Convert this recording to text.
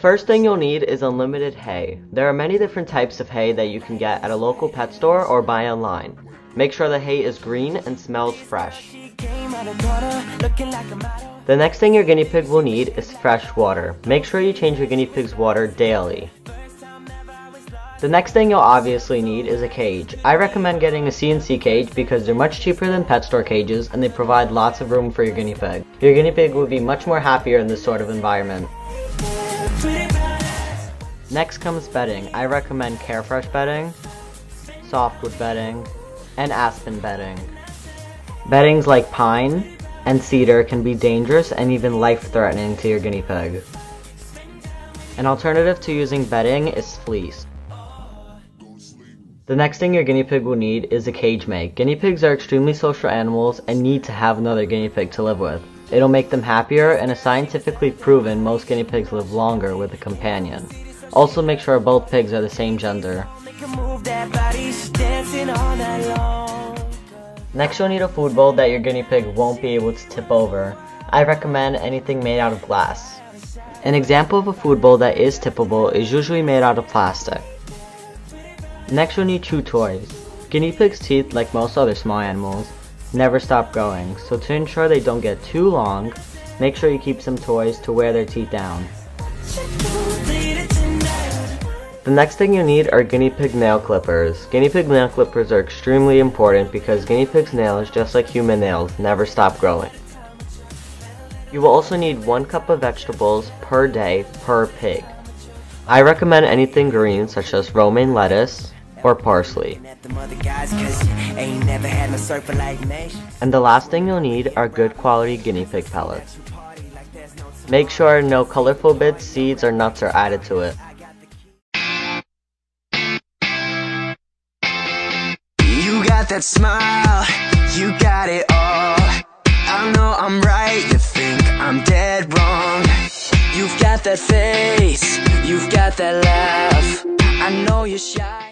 first thing you'll need is unlimited hay. There are many different types of hay that you can get at a local pet store or buy online. Make sure the hay is green and smells fresh. The next thing your guinea pig will need is fresh water. Make sure you change your guinea pig's water daily. The next thing you'll obviously need is a cage. I recommend getting a CNC cage because they're much cheaper than pet store cages and they provide lots of room for your guinea pig. Your guinea pig will be much more happier in this sort of environment. Next comes bedding. I recommend Carefresh bedding, softwood bedding, and aspen bedding. Beddings like pine and cedar can be dangerous and even life-threatening to your guinea pig. An alternative to using bedding is fleece. The next thing your guinea pig will need is a cage mate. Guinea pigs are extremely social animals and need to have another guinea pig to live with. It'll make them happier and is scientifically proven most guinea pigs live longer with a companion. Also make sure both pigs are the same gender. Next you'll need a food bowl that your guinea pig won't be able to tip over. I recommend anything made out of glass. An example of a food bowl that is tippable is usually made out of plastic. Next you'll need chew toys. Guinea pigs' teeth, like most other small animals, never stop growing, so to ensure they don't get too long, make sure you keep some toys to wear their teeth down. The next thing you need are guinea pig nail clippers. Guinea pig nail clippers are extremely important because guinea pig's nails, just like human nails, never stop growing. You will also need one cup of vegetables per day per pig. I recommend anything green such as romaine lettuce, or parsley. And the last thing you'll need are good quality guinea pig pellets. Make sure no colorful bits, seeds, or nuts are added to it. You got that smile, you got it all. I know I'm right, you think I'm dead wrong. You've got that face, you've got that laugh. I know you're shy.